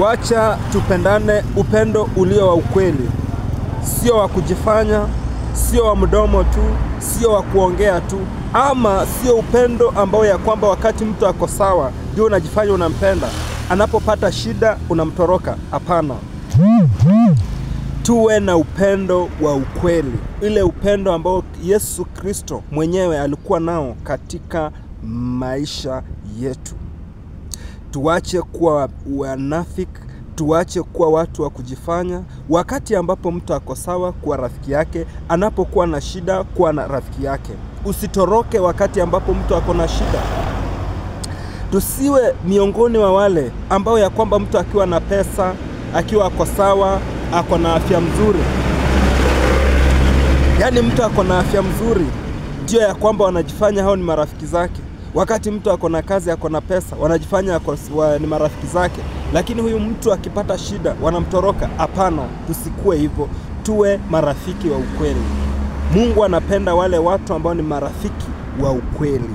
Wacha tupendane upendo ulio wa ukweli, sio wa kujifanya, sio wa mdomo tu, sio wa kuongea tu, ama sio upendo ambao ya kwamba wakati mtu ako sawa ndio unajifanya unampenda, anapopata shida unamtoroka. Hapana, tuwe na upendo wa ukweli, ile upendo ambao Yesu Kristo mwenyewe alikuwa nao katika maisha yetu. Tuache kuwa wanafiki, tuache kuwa watu wa kujifanya. Wakati ambapo mtu ako sawa, kuwa rafiki yake, anapokuwa na shida, kuwa na rafiki yake. Usitoroke wakati ambapo mtu ako na shida. Tusiwe miongoni wa wale ambao ya kwamba mtu akiwa na pesa, akiwa ako sawa, ako na afya mzuri, yaani mtu ako na afya mzuri, ndio ya kwamba wanajifanya hao ni marafiki zake wakati mtu ako na kazi ako na pesa wanajifanya ako, wa, ni marafiki zake, lakini huyu mtu akipata shida wanamtoroka. Hapana, tusikue hivyo, tuwe marafiki wa ukweli. Mungu anapenda wale watu ambao ni marafiki wa ukweli.